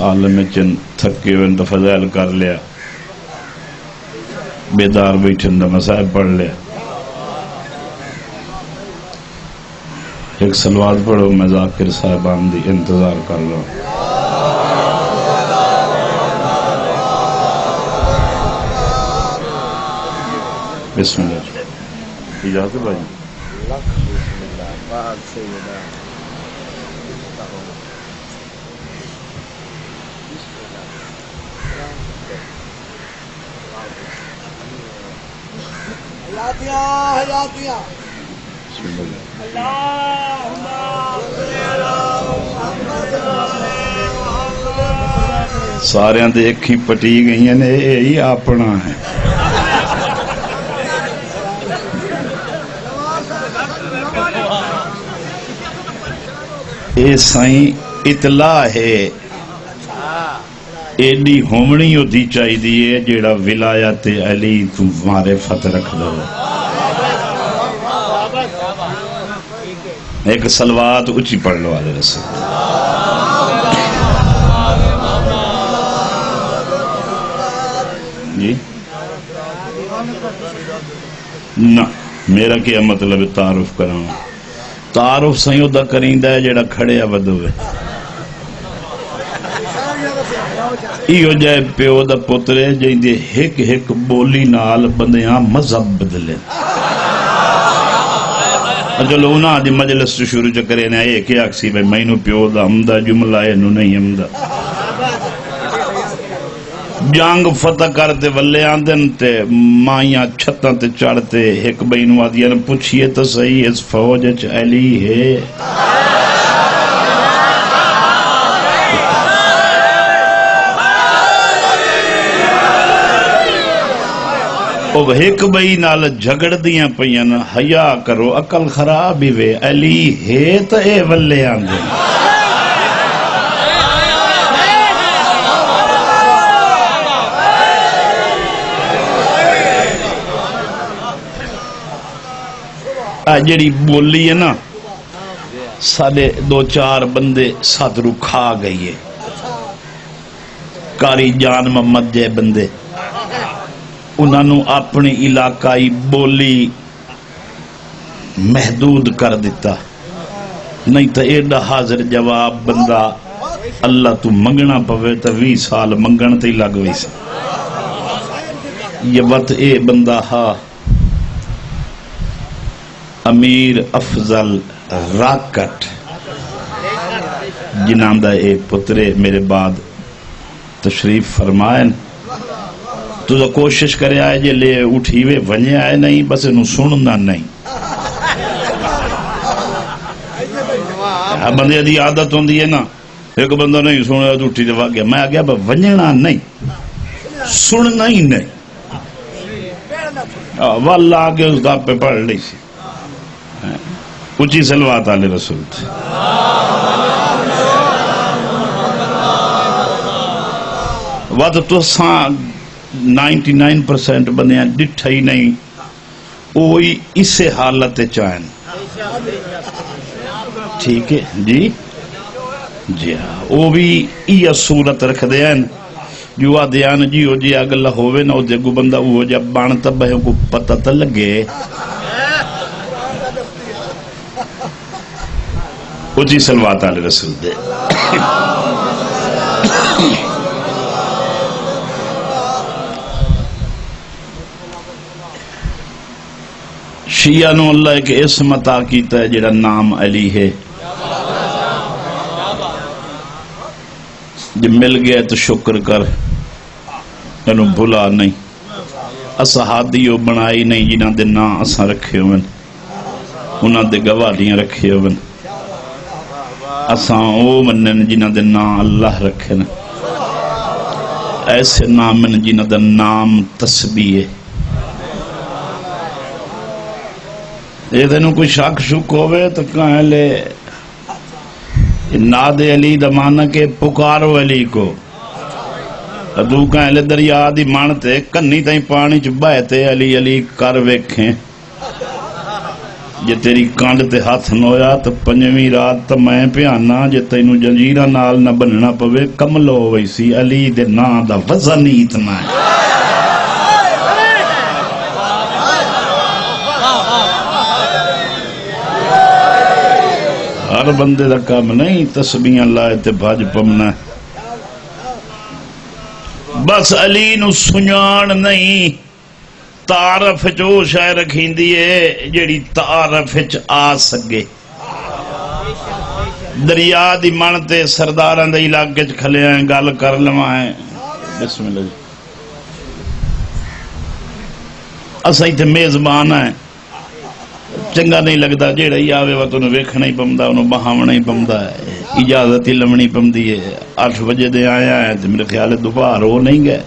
عالم چن تھکے ہوئے تو فضائل کر لیا بیدار بیٹھن دا مسائب پڑھ لیا ایک سلوات پڑھو میں ذاکر صاحبان دی انتظار کر لو بسم اللہ اجازت ہے بھائی بسم سارے دے پٹی گئی ہیں یہ اپنا ہے۔ اے سائیں اطلاع ہے۔ ایڈی ہومنی ہوتی چاہی دیئے جیڑا ولایت علی تم معرفت رکھ دو ایک سلوات اچھی پڑھ لو آلے رسول۔ جی؟ نہ، میرا کیا مطلب ہے تعارف کراؤں؟ تعارف سائیں دا کریندہ ہے جیڑا کھڑے عبد ہوئے۔ ایو جائے پیو دا پترے جائیں دے ہک ہک بولی نال بندیاں مذہب بدلے۔ چلو انہاں دی مجلس تو شروع چکرے نے، ایک ہی اکسی بھائی میں نو پیو دا ہمدہ جملہ ہے نو نہیں ہمدہ جانگ فتح کرتے ولے آندن تے مائیاں چھتاں تے چڑھتے ایک بینو آدیا نے پوچھئے تو صحیح اس فوج اچ علی ہے۔ او ایک بئی نال جھگڑ دیاں پئیاں حیا کرو عقل خراب ہی وے علی ہے اے ولے آندن آ جڑی بولی ہے نا سارے دو چار بندے ساتھ رو کھا گئی ہے کاری جان محمد جے بندے انہوں نے اپنی علاقائی بولی محدود کر دیتا نہیں تو ایڈا حاضر جواب بندہ اللہ تو منگنا پوے تو وی سال منگن تے لگ وی سی یہ وقت اے بندہ ہاں امیر افضل راکٹ، جنہاں دا اے پترے میرے بعد تشریف فرمائن۔ تو تو کوشش کرے آئے جے لے اٹھی وے، ونجے آئے نہیں، بس انہوں سننا نہیں۔ بندے دی عادت ہوں دیئے نا، ایک بندہ نہیں سنے تو اٹھی دے واقعہ میں آگیا بھا ونجنا نہیں، سننا ہی نہیں۔ واللہ آگے اس دعب پہ پڑھ لی سی۔ اچھی سلوات آلے رسول تھی۔ وقت تو سان 99% ہیں ڈٹھا ہی نہیں۔ اوہی اس سے حالت چاہیں ٹھیک ہے جی۔ جی ہاں وہ بھی یہ صورت رکھ دیا جو آ دیا جی ہو جی اگل ہوئے نہ دے گو بندہ وہ جب بان تب کو پتہ تا لگے۔ وہ جی سلوات علیہ رسول دے۔ شیعہ نو اللہ ایک اسم عطا کیتا ہے جڑا نام علی ہے۔ جب مل گیا تو شکر کر۔ انہوں بھلا نہیں۔ اسا بنائی نہیں جنہ دے نا اسا رکھے ہوئن انہ دے گوالیاں رکھے ہوئن اسا او منن جنہ دے نا اللہ رکھے نا ایسے نامن جنہ دے نام تسبیح ہے۔ جی تینوں کوئی شک شک ہوئے تو کہیں لے؟ ناد علی دمانہ کے پکارو علی کو۔ ادو کہیں لے؟ دریا دی مانتے کنی تائیں پانی چبائے تے علی علی کر ویکھیں۔ جے تیری کانڈ تے ہاتھ نویا تو پنجمی رات تو میں پہ آنا جے تینوں جنجیرہ نال نہ بننا پوے کملو ویسی علی دے نام دا وزن اتنا ہے۔ ہر بندے دا کام نہیں تسبیاں لائے تے بھج پمنا بس علی نو سنجان نہیں، تعارف جو شاعر رکھیندی ہے جیڑی تعارف آ سکے۔ دریا دی من تے سرداراں دے علاقے چ کھلے ہیں گل کر لواں ہے بسم اللہ جی۔ اساں تے میزبان ہیں۔ ਚੰਗਾ ਨਹੀਂ ਲੱਗਦਾ ਜਿਹੜਾ ਹੀ ਆਵੇ ਵਾ ਤੁਹਾਨੂੰ ਵੇਖਣਾ ਹੀ ਪੰਦਾ ਉਹਨੂੰ ਬਹਾਵਣਾ ਹੀ ਪੰਦਾ ਹੈ ਇਜਾਜ਼ਤ ਹੀ ਲਵਣੀ ਪੰਦੀ ਹੈ 8 ਵਜੇ ਦੇ ਆਇਆ ਹੈ ਤੇ ਮੇਰੇ ਖਿਆਲ ਹੈ ਦੁਪਹਿਰ ਉਹ ਨਹੀਂ ਗਏ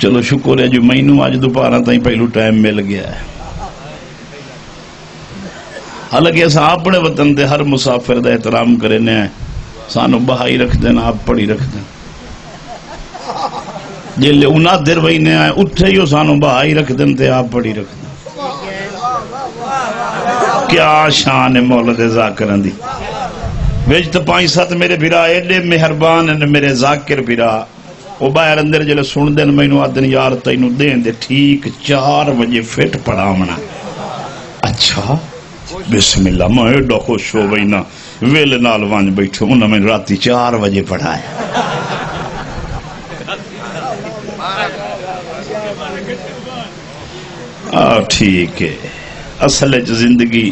ਚਲੋ ਸ਼ੁਕਰ ਹੈ ਜੀ ਮੈਨੂੰ ਅੱਜ ਦੁਪਹਿਰਾਂ ਤਾਈਂ ਪਹਿਲੂ ਟਾਈਮ ਮਿਲ ਗਿਆ ਹੈ ਹਾਲਾਂਕਿ ਅਸਾਂ ਆਪਣੇ ਵਤਨ ਦੇ ਹਰ ਮੁਸਾਫਿਰ ਦਾ ਇਤਰਾਮ ਕਰਨੇ ਆ ਸਾਨੂੰ ਬਹਾਈ ਰੱਖਦੇ ਨੇ ਆਪ ਪੜੀ ਰੱਖਦੇ ਜੇ ਉਹਨਾਂ ਦਰ ਵਈਨੇ ਆ ਉੱਥੇ ਹੀ ਉਹ ਸਾਨੂੰ ਬਹਾਈ ਰੱਖਦੇ ਨੇ ਤੇ ਆਪ ਪੜੀ ਰੱਖਦੇ کیا شان ہے مولد زاکران دی۔ ویجت پائیں ساتھ میرے بھرا، ایڈے مہربان ہیں میرے زاکر بھرا۔ او باہر اندر جلے سن دین میں انو آدن یار تینو دین دے۔ ٹھیک، چار وجہ فٹ پڑا منا۔ اچھا بسم اللہ، میں ایڈا خوش ہو بینا ویل نال وانج بیٹھو انہوں میں راتی چار وجہ پڑھایا۔ آہ، ٹھیک ہے۔ اصل ہے جو زندگی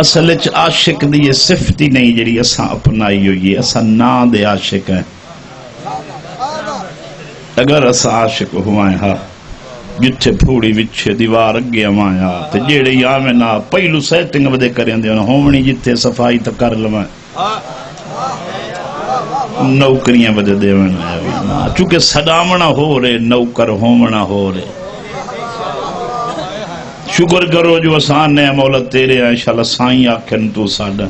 ਅਸਲ ਚ ਆਸ਼ਿਕ ਦੀ ਇਹ ਸਿਫਤ ਹੀ ਨਹੀਂ ਜਿਹੜੀ ਅਸਾਂ ਅਪਣਾਈ ਹੋਈ ਹੈ ਅਸਾਂ ਨਾਂ ਦੇ ਆਸ਼ਿਕ ਹਾਂ ਅਗਰ ਅਸਾਂ ਆਸ਼ਿਕ ਹੋਵਾਂ ਹਾਂ جتھے پھوڑی وچھے دیوار اگے امایا تے جیڑے یا میں پہلو سیٹنگ ودے کریں دیوں ہوونی جتھے صفائی تے کر لواں نوکریاں ودے دیویں چونکہ صدامنا ہو رہے نوکر ہومنا ہو رہے شکر کرو جو آسان ہے مولا تیرے ہیں انشاءاللہ سائیں آکھن تو ساڈا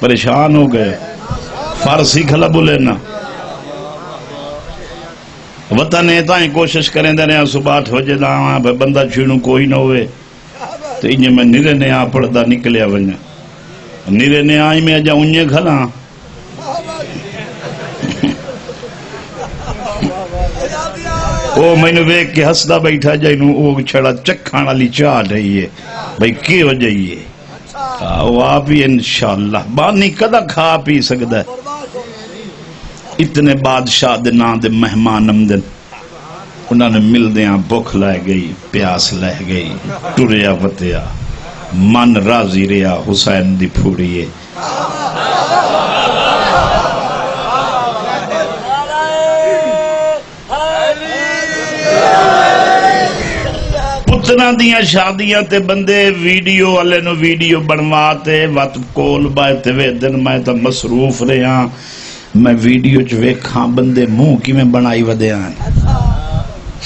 پریشان ہو گئے فارسی کھلا بولے نا وطن ہے تائیں کوشش کریں دے رہے ہیں سبات ہو جے لاواں بھئی بندہ چھینو کوئی نہ ہوئے۔ تو انجھے میں نرے نے آ پڑھدا نکلیا بنیا نرے نے آئی میں اجا انجے کھلا اوہ میں نے ویک کے ہسدا بیٹھا جائے انہوں اوہ چھڑا چکھانا لی چاہ رہی ہے۔ بھئی کی ہو جائیے؟ وہ آپ ہی انشاءاللہ، بانی کدھا کھا پی سکتا ہے؟ اتنے بادشاہ دے نام دے مہمان امدن انہوں نے مل دیاں بکھ لائے گئی، پیاس لائے گئی ٹوریا وطیا من رازی ریا حسین دی پھوڑیے پتنا دیاں شادیاں تے بندے ویڈیو علینو ویڈیو بنوا تے، وقت کول بائی تے ویدن، میں تا مصروف رہاں میں ویڈیو جو ایک ویکھاں بندے منہ کی میں بنائی ودے آئیں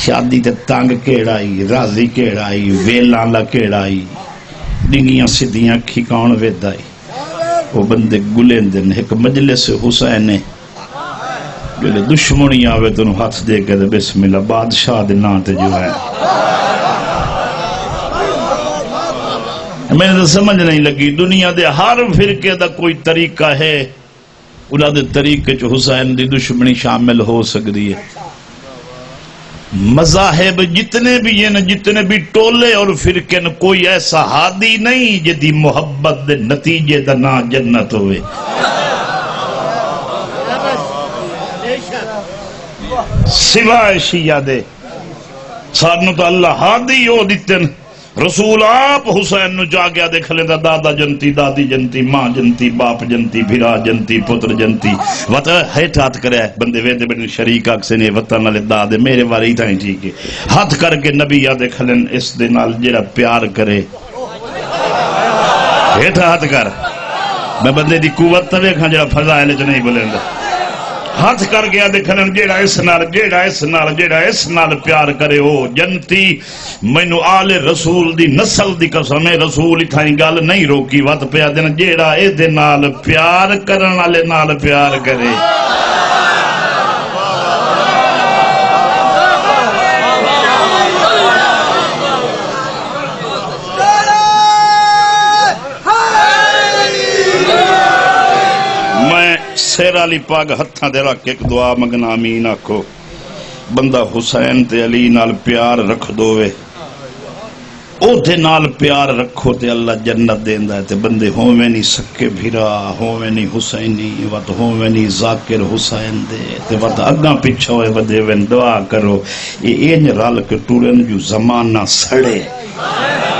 شادی تے تانگ کیڑ آئی رازی کیڑائی آئی ویلانلا ویلالا کیڑائی ڈنگیاں سدھیاں وید آئی؟ وہ بندے گلین دن ایک مجلس حسین جلے دشمنی آوے تو ہاتھ دے گئے بسم اللہ، بادشاہ دے نام جو ہے۔ میں نے سمجھ نہیں لگی، دنیا دے ہر فرقے دا کوئی طریقہ ہے۔ ਉਹਨਾਂ ਦੇ ਤਰੀਕੇ جو حسین دی دشمنی شامل ہو سکتی ہے۔ مذاہب جتنے بھی ہیں جتنے بھی ٹولے اور فرقن کوئی ایسا ہادی نہیں جدی محبت دے نتیجے دا نا جنت ہوئے۔ سوائے شیعہ دے۔ سانو تو اللہ ہادی ہو دیتے ہیں رسول آپ حسین نو جاگیا دیکھ دا دادا جنتی، دادی جنتی، ماں جنتی، باپ جنتی بھیرا جنتی، پتر جنتی۔ وطا ہیٹ ہاتھ کرے بندے ویدے بڑھنے شریک آگ سے نہیں وطا نالے دادے میرے واری تھا ہی ٹھیک ہے۔ ہاتھ کر کے نبی یا دیکھ اس دن آل جیرا پیار کرے۔ ہیٹ ہاتھ کر۔ میں بندے دی قوت تا دیکھا جیرا فضائلے جو نہیں بولیں دے ہاتھ کر گیا دیکھن جیڑا اس نال جیڑا اس نال جیڑا اس نال پیار کرے ہو جنتی مینو آل رسول دی نسل دی قسم ہے رسول اتھائی گل نہیں روکی وقت پیا دن جیڑا اے دے نال پیار کرن والے نال پیار کرے میں سیر علی پاگ ہتھاں دے رکھ ایک دعا منگنا امین آکھو۔ بندہ حسین تے علی نال پیار رکھ دووے۔ او دے نال پیار رکھو تے اللہ جنت دیندا ہے تے بندے ہوویں نہیں سکے بھیرا ہوویں نہیں حسینی وت ہوویں نہیں ذاکر حسین دے تے وت اگاں پیچھے ہوئے ودے ون دعا کرو۔ یہ اینج رل کے ٹورن جو زمانہ سڑے۔ آمین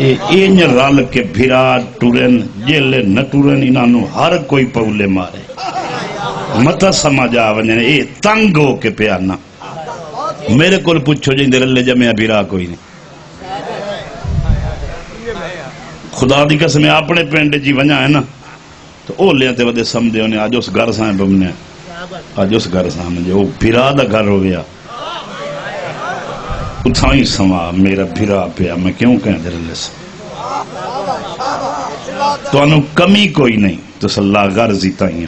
یہ اینج رل کے بھیرا ٹورن جیلے نہ ٹورن انہاں ہر کوئی پولے مارے۔ متا سمجھ آ ونجنے اے تنگ ہو کے پیانا میرے کول پوچھو جی اندر اللہ جمعہ بھیرا کوئی نہیں۔ خدا دی قسم اپنے پنڈ جی ونجا ہے نا۔ تو او لیاں تے ودے سمجھے ہونے، آج اس گھر سائیں بمنے آج اس گھر سائیں جو بھیرا دا گھر ہو گیا۔ اتھائی سما، میرا بھیرا پیا، میں کیوں کہیں در اللہ سے تو انو کمی کوئی نہیں، تو اللہ غرضی تائیں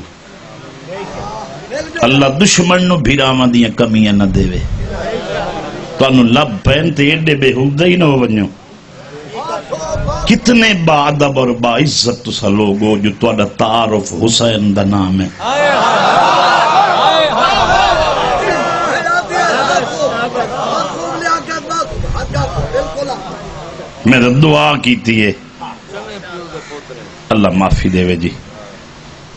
اللہ دشمن نو بھیراواں دیاں کمیاں نہ دے وے۔ تو انو لب پین تے ایڈے بے حدہ ہی نہ ہو ونجو کتنے با ادب اور با عزت تسا لوگو جو تواڈا تعارف حسین دا نام ہے۔ میں تو دعا کیتی ہے اللہ معافی دے وے جی۔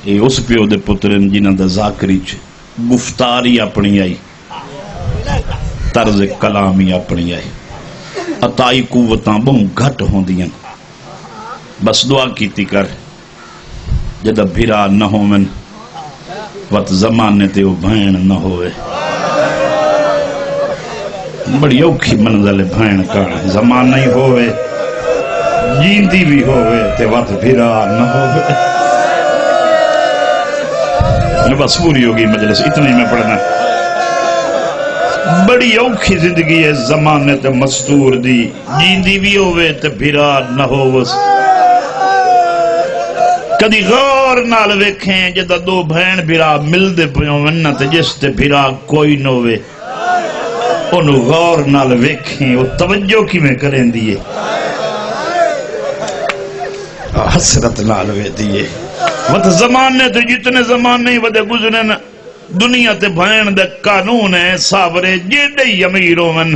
یہ اس پیو دے پترن جنہ دا ذاکری چ گفتاری اپنی آئی۔ طرز کلامی اپنی آئی۔ عطائی قوتاں بہت گھٹ ہوں دیاں بس دعا کیتی کر۔ جدہ بھیرا نہ ہو من، وقت زمانے تے وہ بھین نہ ہوئے۔ بڑی اوکھی منزل بھین کا زمانہ ہی ہوئے جیندی بھی ہوئے تے وقت بھیرا نہ ہوئے بس پوری ہوگی مجلس اتنی میں پڑھنا بڑی اوکھی زندگی ہے زمانے تے مستور دی جیندی بھی ہوئے تے بھیرا نہ ہوئے کدی غور نال ویکھیں جدہ دو بھین بھیرا مل دے پیوں ونہ تے جس تے بھیرا کوئی نہ ہوئے انہوں غور نال ویکھیں وہ توجہ کی میں کریں دیئے؟ حسرت نال وے دیئے۔ وقت زمانے تو جتنے زمانے ہی ودے گزرے نا، دنیا تے بھین دے قانون ہے سابرے جیڑے ہی امیروں من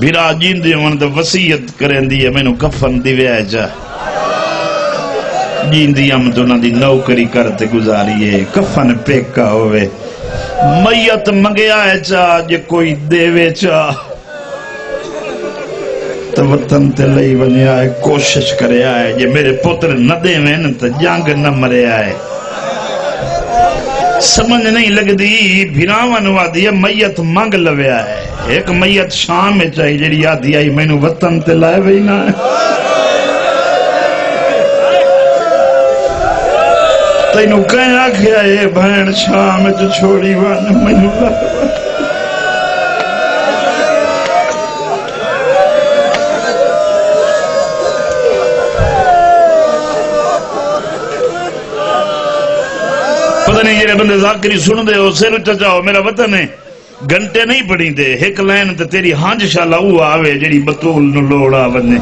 بھیرا جیندے من دے وسیعت کریں دیئے میں نو کفن دی وے جا۔ جین جیندی ہم تو نہ دی نوکری کرتے گزاریے، کفن پیکا ہوئے میت منگیا ہے چاہ جے کوئی دیوے چاہ تو وطن تے لئی بنی آئے کوشش کرے آئے جے میرے پتر نہ دے میں تو جنگ نہ مرے آئے سمجھ نہیں لگ دی بھیراوان وادی ہے، میت منگ لوے آئے ایک میت شام میں چاہی جڑی آدھی آئی میں نو وطن تے لائے بھی نہ ہے۔ تینو کہیں آکھیا اے بھین شام جو چھوڑی وان مینو لائے پتہ نہیں جیرے بندے ذاکری سن دے ہو سیر چچاؤ میرا وطن ہے گھنٹے نہیں پڑھی دے ایک لین تے تیری ہانج شاءاللہ وہ آوے جیڑی بطول نو لوڑا بندے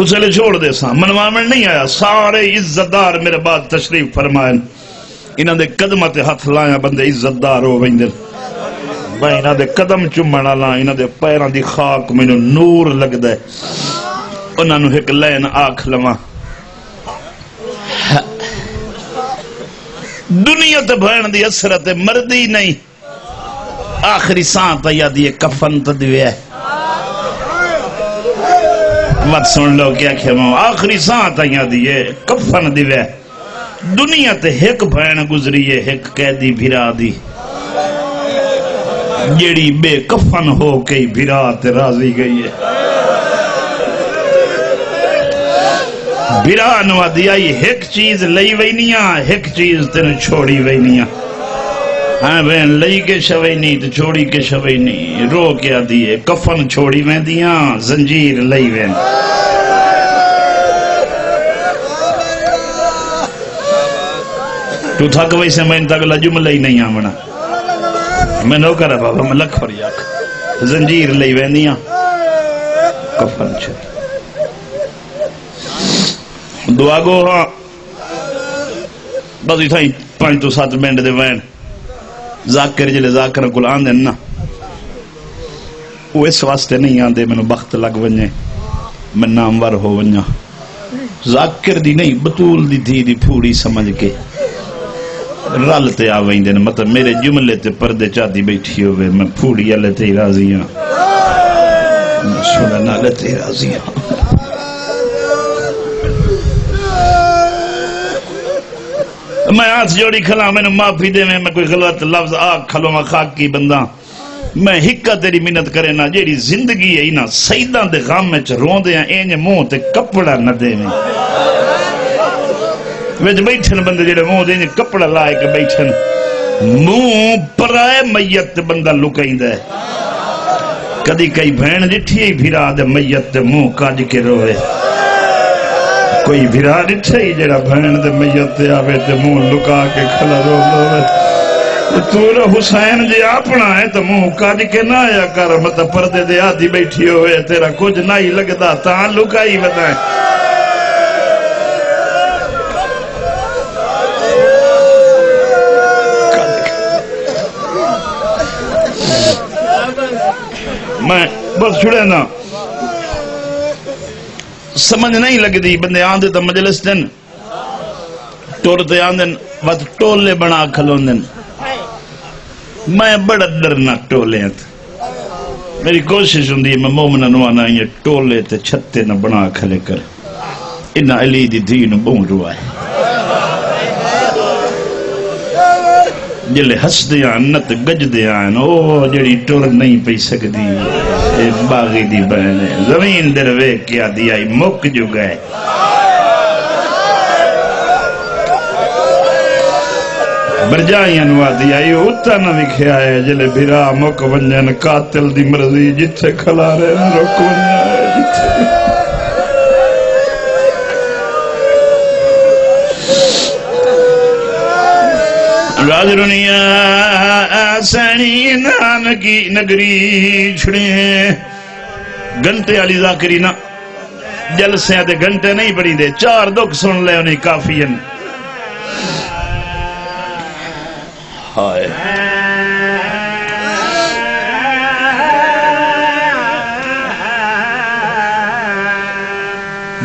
اسے لے چھوڑ دے سا منوامن نہیں آیا۔ سارے عزتدار میرے بعد تشریف فرمائن انہاں دے قدمت ہاتھ لایا بندے عزتدار ہو ویندر بھائی انہاں دے قدم چمڑا لا انہاں دے پیران دی خاک میں نور لگ دے انہاں نو ایک لین آکھ لما دنیا تے بھین دی اثرت مردی نہیں۔ آخری سان تا یادی کفن تا دیوے ہے وقت سن لو، کیا کھیمو آخری سان تا یادی کفن دیوے دنیا تے ایک بھین گزری ہے ایک قیدی بھرا دی۔ جیڑی بے کفن ہو کے بھرا تے راضی گئی ہے۔ برا نوا دیا ایک چیز لئی وینیاں ایک چیز تین چھوڑی وینیاں ہاں بین لئی کے شوئی نہیں تو چھوڑی کے شوئی نہیں۔ رو کیا دیئے کفن چھوڑی میں ویندیاں زنجیر لئی وین تو تھا تھک ویسے میں ان تک لجملہ ہی نہیں آمنا۔ میں نو کرا بابا، میں لکھ پر یاک زنجیر لئی ویندیاں کفن چھوڑی۔ دعا گو ہاں۔ بس ہی اتھائی پانچ تو سات منٹ دے وین ذاکر جلے ذاکر کل آن دین نا وہ اس واسطے نہیں آن دے میں بخت لگ ونجے۔ میں نامور ہو ونجا۔ ذاکر دی نہیں، بطول دی تھی دی پھوڑی سمجھ کے۔ رل تے آوائیں دین مطلب میرے جملے تے پردے چاہتی بیٹھی ہوئے، میں پھوڑی اللہ تے راضی ہاں۔ سننا اللہ تے راضی ہاں۔ میں ہاتھ جوڑی کھلا، میں نے معافی دے، میں میں کوئی غلط لفظ آگ کھلو، میں خاک کی بندہ۔ میں ہکا تیری منت کرے نا، جیڑی زندگی ہے نا سیدان دے غام میں چھ رون دے ہیں، اینج موں تے کپڑا نہ دے میں۔ ویج بیٹھن بندے جیڑے موں دے کپڑا لائے کے بیٹھن۔ موں پرائے میت بندہ لکائیں دے کدی کئی بھین جٹھی بھیرا دے میت موں کاج کے روئے۔ کوئی بھیرا ڈٹھے اچھا ہی جڑا بھین دے میت دے آوے تے منہ لکا کے کھلا رو لو تو رو حسین جی اپنا ہے تو منہ کاج کے نہ آیا کر مت پردے دے آدھی بیٹھی ہوئے تیرا کچھ نہ ہی لگتا تاں لکائی بتائیں میں بس چھڑے نا۔ سمجھ نہیں لگ دی بندے آندے تا مجلس دن، ٹورتے آندن بات ٹولے بنا کھلون دن میں بڑا ڈرنا ٹولے ہیں میری کوشش ہوں دی میں مومنہ نوانا یہ ٹولے تے چھتے نہ بنا کھلے کر۔ انہا علی دی دین بون روائے جلے ہس دیا نت گج دیا او جڑی ٹور نہیں پی سکتی اے باغی دی بہنے زمین در وے کیا دیا مک جو گئے۔ برجائیاں نوا دیا ہی ہوتا نہ وکھیا ہے۔ جلے بھرا، مک ونجن، قاتل دی مرضی، جتھے کھلا رہے رک ونجا ہے جتھے راجرنیا سینی نانکی نگری چھڑے گھنٹے علی ذاکری نا جلسے آتے گھنٹے نہیں پڑی دے چار دکھ سن لے انہیں کافی ہیں ہائے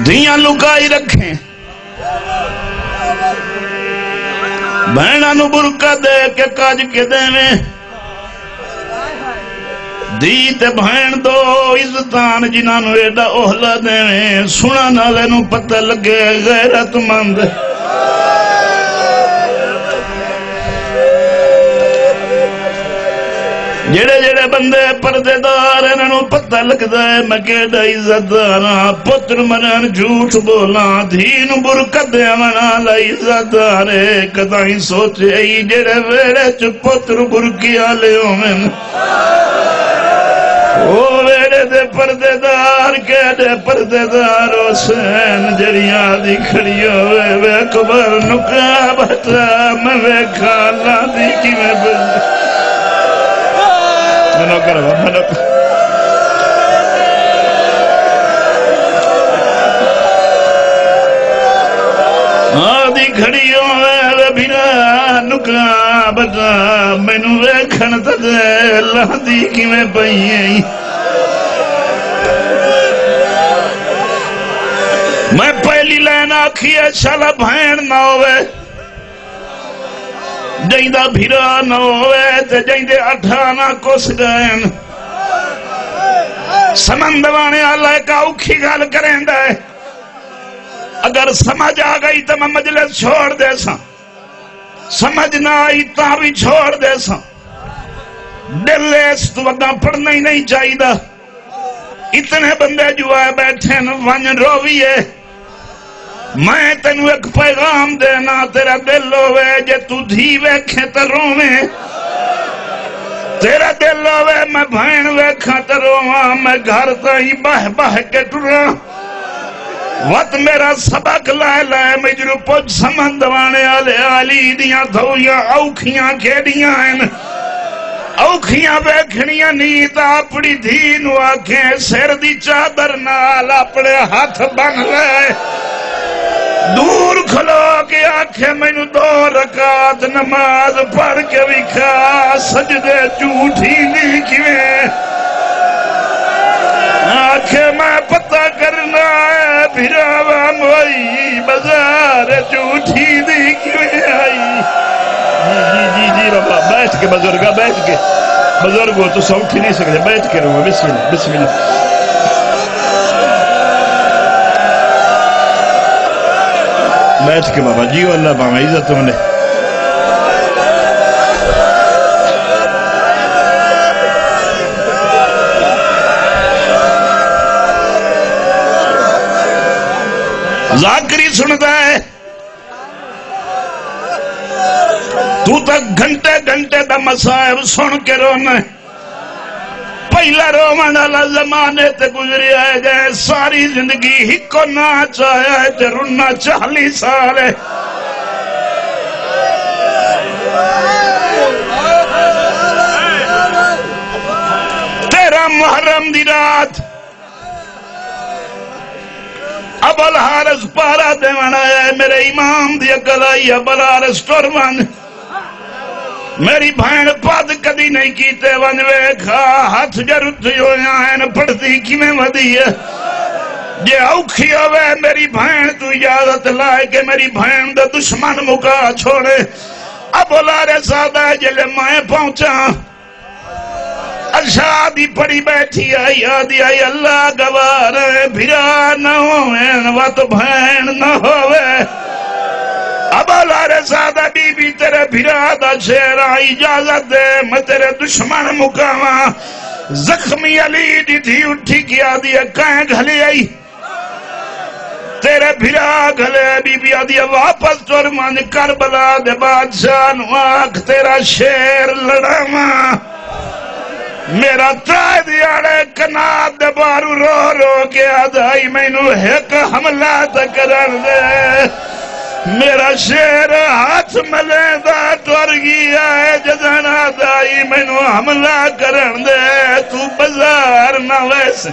دھیاں لکائی رکھیں بہنہ نو برکہ دے کے کاج کے دے میں دیت بہن دو عزتان جنانو ایڈا اوہلا دے میں سنا نالے نو پتہ لگے غیرت مند۔ جڑے جڑے بندے پردے دار انہوں پتہ لگ دائے میں کیڑا عزت دارا پتر منن جھوٹ بولا دھین برکت دے منا عزت دارے کدائیں سوچے ای جڑے ویڑے چ پتر برکی آلے ہومن او ویڑے دے پردے دار کیڑے پردے دار حسین جڑیاں دی کھڑی ہوئے وے اکبر نکا بتا میں وے کھالا دی کی میں بلد منو کرو منو آدھی کھڑیوں میں بھینا نکا بتا مینو ویکھن تک اللہ دی کی میں پئی میں پہلی لین آکھی ہے شالا بھین نہ ہوئے جائندہ بھیرا نہ ہوئے تے جائندے اٹھانا کس گئن۔ سمندوانے اللہ کا اوکھی گال کریں دے اگر سمجھ آ گئی تو میں مجلس چھوڑ دے سا سمجھ نہ آئی تا بھی چھوڑ دے سا دل اس تو وقت پڑھنا ہی نہیں چاہی دا اتنے بندے جو آئے بیٹھے نا ون روویے میں تینو ایک پیغام دینا، تیرا دل ہوئے جے تو دھی ویکھے تو رونے تیرا دل ہوئے میں بھین ویکھا تو رواں میں گھر تائی بہ بہ کے ٹرا۔ وقت میرا سبق لائے لائے مجرو پوچھ سمندوانے آلے، آلی دیاں دھویاں اوکھیاں کھیڑیاں ہیں۔ اوکھیاں بیکھنیاں نیت اپنی دین واکھیں سر دی چادر نال اپنے ہاتھ بن رہے دور کھلو کے آنکھیں میں نو دو رکات نماز پڑھ کے وکھا سجدے جھوٹی نہیں کیویں آنکھیں میں پتہ کرنا ہے بھراوا موئی بزار جھوٹی نہیں کیویں آئی۔ جی جی جی بابا بیٹھ کے بزرگا بیٹھ کے۔ بزرگ ہو تو سوٹھی نہیں سکتے، بیٹھ کے رہو، بسم اللہ بسم اللہ۔ بیٹھ کے بابا جیو اللہ بابا عزت تم نے ذاکری سنتا ہے تو تک گھنٹے گھنٹے دا مسائب سن کے رونا ہے پہلا رومن اللہ زمانے تے گزری آئے گئے ساری زندگی ہی کو ناچ آیا ہے تے رننا چالی سارے تیرا محرم دی رات۔ اب الحارس پارا دے آیا ہے، میرے امام دی اکل آئی اب الحارس ٹورمان میری بھائن پاد کدی نہیں کیتے ونوے کھا ہاتھ جرد جو آئین پڑھتی کی میں ودی ہے؟ جے اوکھی ہوئے میری بھائن تو اجازت لائے کہ میری بھائن دا دشمن مکا چھوڑے۔ اب لارے سادہ جلے مائیں پہنچا ارشادی پڑی بیٹھی آئی آدھی آئی اللہ گوار بھرا نہ ہوئے وقت بھائن نہ ہوئے اب لارے زادہ بی بی تیرے بھرادہ شیرہ اجازت دے، میں تیرے دشمن مکاما زخمی علی دی تھی اٹھی کیا دیا کہیں گھلے آئی؟ تیرے بھرا گھلے بی بی آدیا واپس ترمان کربلا دے بادشاہ نواک تیرا شیر لڑاما میرا ترائے دیارے کنات دے بارو رو رو کے آدھائی میں نو ایک حملہ تکرن دے۔ میرا شیر ہاتھ ملے دا ٹور گیا ہے جدنا دائی میں نو حملہ کرن دے، تو بزار نہ ویسے